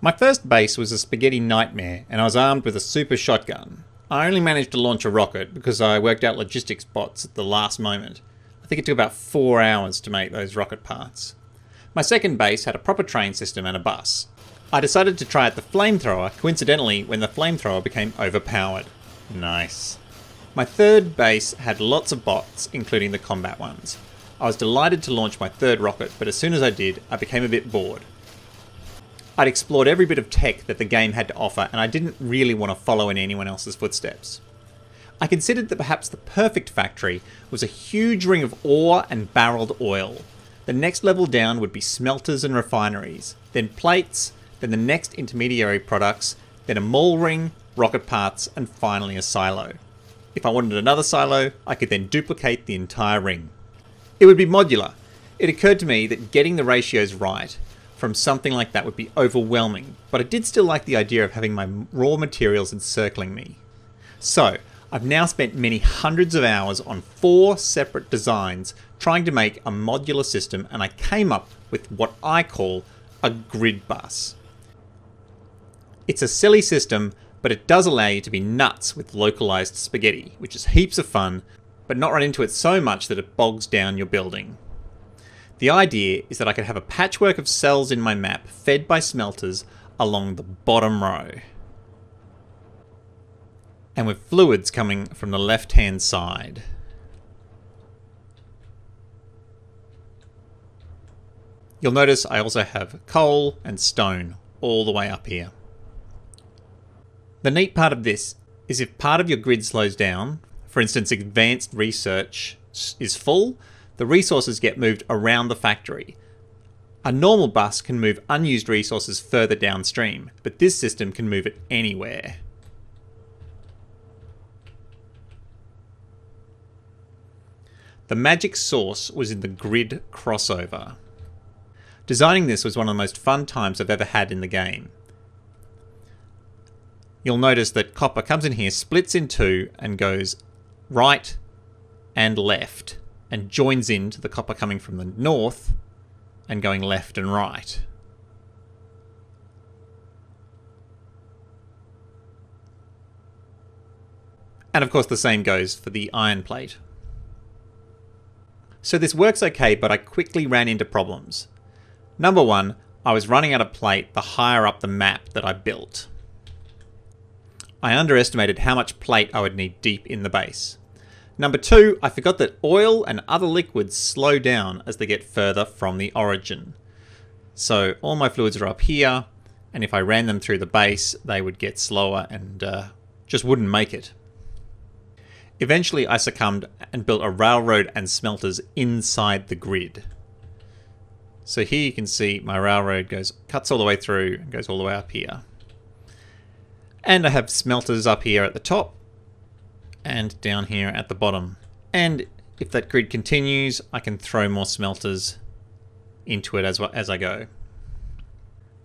My first base was a spaghetti nightmare, and I was armed with a super shotgun. I only managed to launch a rocket because I worked out logistics bots at the last moment. I think it took about four hours to make those rocket parts. My second base had a proper train system and a bus. I decided to try out the flamethrower, coincidentally, when the flamethrower became overpowered. Nice. My third base had lots of bots, including the combat ones. I was delighted to launch my third rocket, but as soon as I did, I became a bit bored. I'd explored every bit of tech that the game had to offer, and I didn't really want to follow in anyone else's footsteps. I considered that perhaps the perfect factory was a huge ring of ore and barreled oil. The next level down would be smelters and refineries, then plates, then the next intermediary products, then a mall ring, rocket parts, and finally a silo. If I wanted another silo, I could then duplicate the entire ring. It would be modular. It occurred to me that getting the ratios right from something like that would be overwhelming, but I did still like the idea of having my raw materials encircling me. So, I've now spent many hundreds of hours on four separate designs trying to make a modular system, and I came up with what I call a grid bus. It's a silly system, but it does allow you to be nuts with localized spaghetti, which is heaps of fun, but not run into it so much that it bogs down your building. The idea is that I could have a patchwork of cells in my map fed by smelters along the bottom row. And with fluids coming from the left hand side. You'll notice I also have coal and stone all the way up here. The neat part of this is if part of your grid slows down, for instance, advanced research is full, the resources get moved around the factory. A normal bus can move unused resources further downstream, but this system can move it anywhere. The magic sauce was in the grid crossover. Designing this was one of the most fun times I've ever had in the game. You'll notice that copper comes in here, splits in two, and goes right and left and joins into the copper coming from the north and going left and right. And of course, the same goes for the iron plate. So this works okay, but I quickly ran into problems. Number one, I was running out of plate the higher up the map that I built. I underestimated how much plate I would need deep in the base. Number two, I forgot that oil and other liquids slow down as they get further from the origin. So all my fluids are up here, and if I ran them through the base, they would get slower and uh, just wouldn't make it. Eventually, I succumbed and built a railroad and smelters inside the grid. So here you can see my railroad goes cuts all the way through and goes all the way up here. And I have smelters up here at the top and down here at the bottom. And if that grid continues, I can throw more smelters into it as, well, as I go.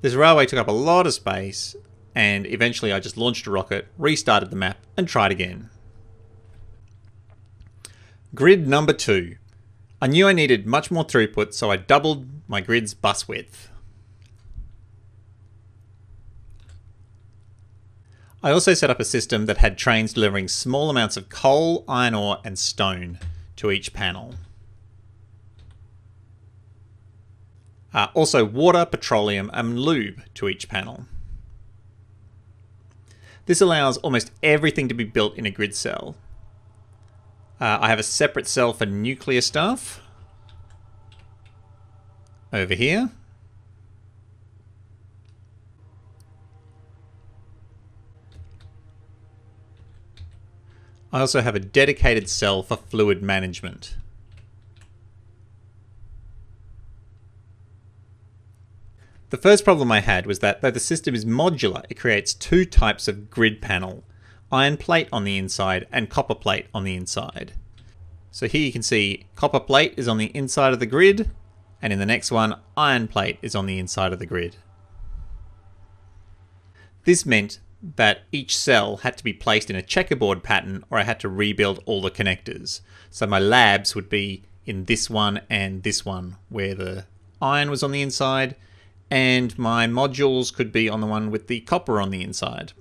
This railway took up a lot of space, and eventually I just launched a rocket, restarted the map, and tried again. Grid number two. I knew I needed much more throughput, so I doubled my grid's bus width. I also set up a system that had trains delivering small amounts of coal, iron ore, and stone to each panel. Uh, also water, petroleum, and lube to each panel. This allows almost everything to be built in a grid cell. Uh, I have a separate cell for nuclear stuff over here. I also have a dedicated cell for fluid management. The first problem I had was that though the system is modular, it creates two types of grid panel, iron plate on the inside and copper plate on the inside. So here you can see copper plate is on the inside of the grid, and in the next one, iron plate is on the inside of the grid. This meant that each cell had to be placed in a checkerboard pattern or I had to rebuild all the connectors. So my labs would be in this one and this one, where the iron was on the inside and my modules could be on the one with the copper on the inside.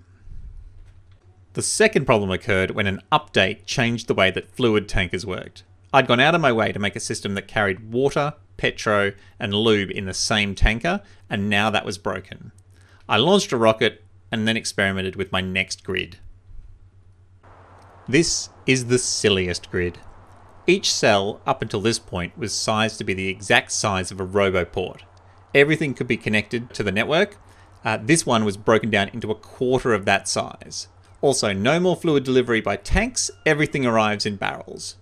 The second problem occurred when an update changed the way that fluid tankers worked. I'd gone out of my way to make a system that carried water, petro, and lube in the same tanker, and now that was broken. I launched a rocket and then experimented with my next grid. This is the silliest grid. Each cell up until this point was sized to be the exact size of a roboport. Everything could be connected to the network. Uh, this one was broken down into a quarter of that size. Also, no more fluid delivery by tanks, everything arrives in barrels.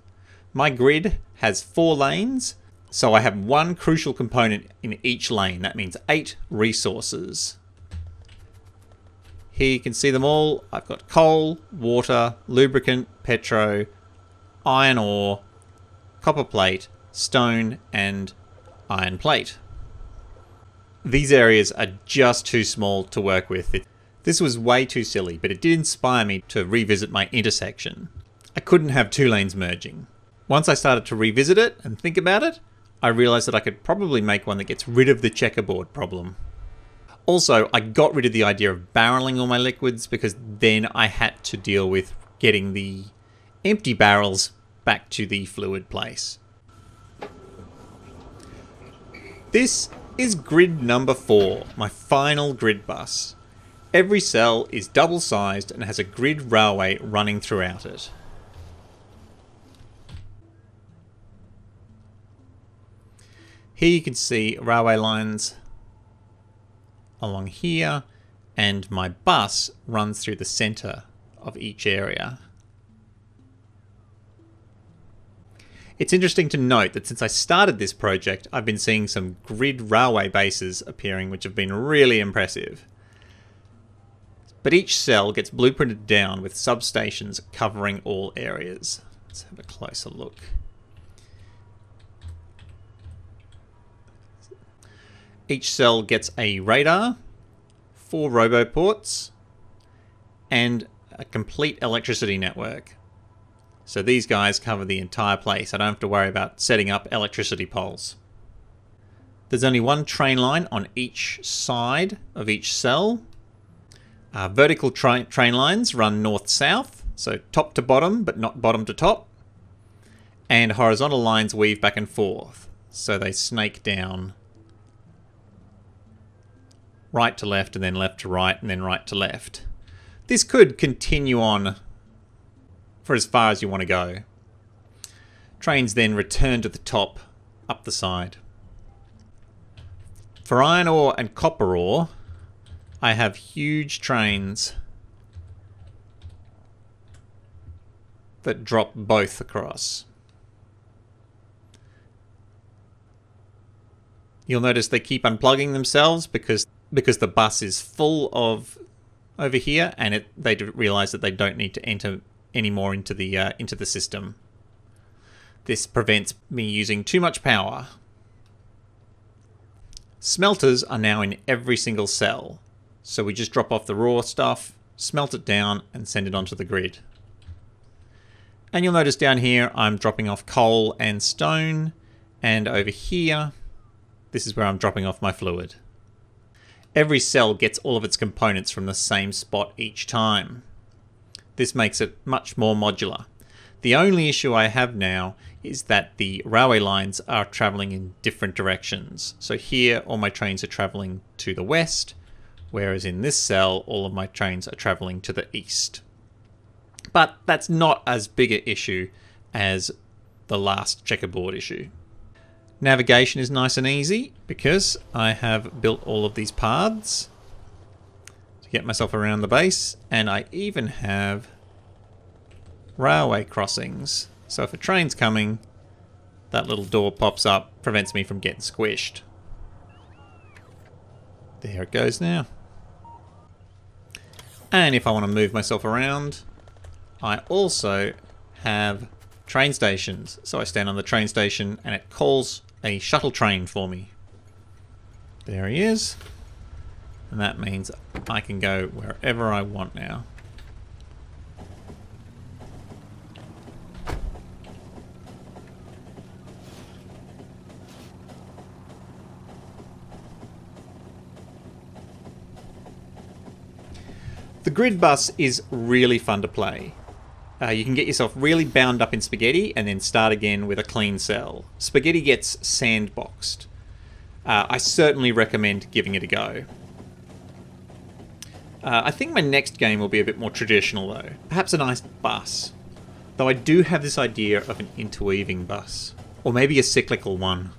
My grid has four lanes, so I have one crucial component in each lane. That means eight resources. Here you can see them all. I've got coal, water, lubricant, petro, iron ore, copper plate, stone, and iron plate. These areas are just too small to work with. It, this was way too silly, but it did inspire me to revisit my intersection. I couldn't have two lanes merging. Once I started to revisit it and think about it, I realized that I could probably make one that gets rid of the checkerboard problem. Also, I got rid of the idea of barreling all my liquids because then I had to deal with getting the empty barrels back to the fluid place. This is grid number 4, my final grid bus. Every cell is double sized and has a grid railway running throughout it. Here you can see railway lines along here and my bus runs through the center of each area. It's interesting to note that since I started this project, I've been seeing some grid railway bases appearing which have been really impressive. But each cell gets blueprinted down with substations covering all areas. Let's have a closer look. Each cell gets a radar, four roboports, and a complete electricity network. So these guys cover the entire place. I don't have to worry about setting up electricity poles. There's only one train line on each side of each cell. Uh, vertical tra train lines run north-south, so top to bottom, but not bottom to top. And horizontal lines weave back and forth, so they snake down right to left and then left to right and then right to left. This could continue on for as far as you want to go. Trains then return to the top up the side. For iron ore and copper ore, I have huge trains that drop both across. You'll notice they keep unplugging themselves because because the bus is full of over here, and it, they realize that they don't need to enter any more into the uh, into the system. This prevents me using too much power. Smelters are now in every single cell, so we just drop off the raw stuff, smelt it down, and send it onto the grid. And you'll notice down here I'm dropping off coal and stone, and over here, this is where I'm dropping off my fluid. Every cell gets all of its components from the same spot each time. This makes it much more modular. The only issue I have now is that the railway lines are travelling in different directions. So here all my trains are travelling to the west, whereas in this cell all of my trains are travelling to the east. But that's not as big an issue as the last checkerboard issue. Navigation is nice and easy because I have built all of these paths to get myself around the base and I even have railway crossings. So if a train's coming, that little door pops up, prevents me from getting squished. There it goes now. And if I want to move myself around, I also have train stations. So I stand on the train station and it calls a shuttle train for me. There he is. And that means I can go wherever I want now. The grid bus is really fun to play. Uh, you can get yourself really bound up in spaghetti and then start again with a clean cell. Spaghetti gets sandboxed. Uh, I certainly recommend giving it a go. Uh, I think my next game will be a bit more traditional though. Perhaps a nice bus. Though I do have this idea of an interweaving bus. Or maybe a cyclical one.